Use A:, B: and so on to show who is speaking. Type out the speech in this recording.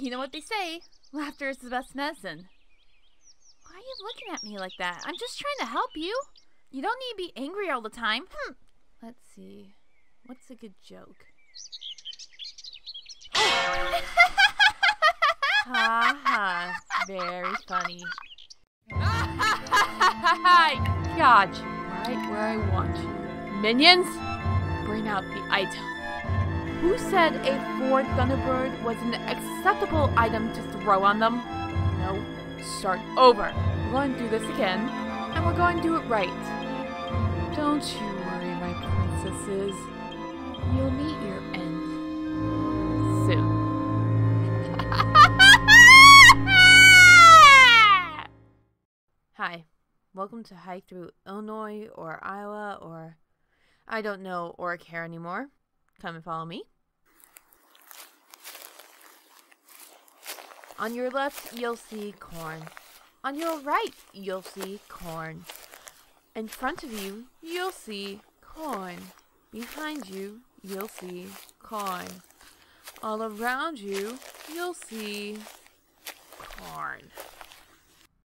A: You know what they say laughter is the best medicine. Why are you looking at me like that? I'm just trying to help you. You don't need to be angry all the time. Hmm. Let's see. What's a good joke? ha ha. Very funny. You right where I want you. Minions, bring out the item. Who said a Ford Thunderbird was an acceptable item to throw on them? No, start over. We're going to do this again, and we're going to do it right. Don't you worry, my princesses. You'll meet your end soon. Hi, welcome to Hike Through Illinois or Iowa or I don't know or care anymore. Come and follow me. On your left, you'll see corn. On your right, you'll see corn. In front of you, you'll see corn. Behind you, you'll see corn. All around you, you'll see corn.